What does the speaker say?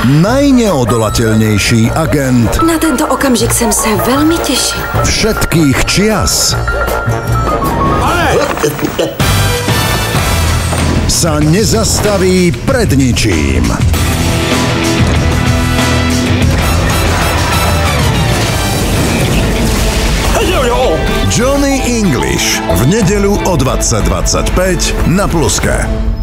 Najneodolateľnejší agent. Na tento okamžik som sa veľmi tešil. Všetkých čias. Sa nezastaví pred ničím. Johnny English v nedeľu o 20.25 na Pluske.